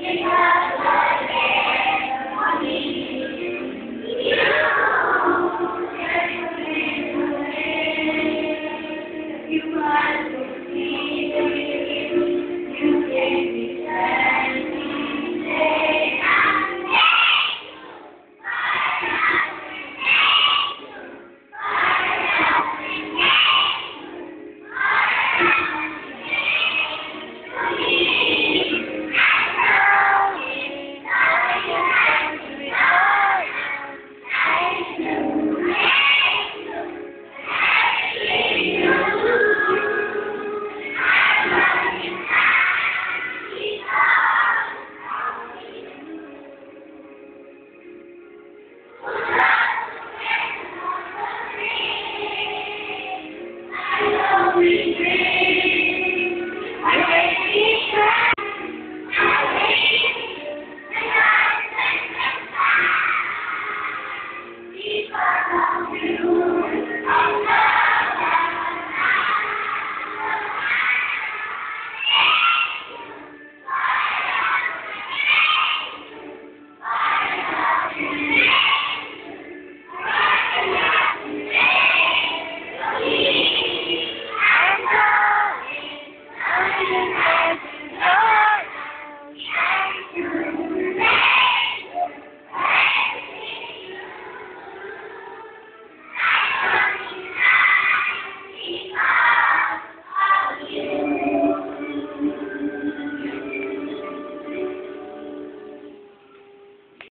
Amen.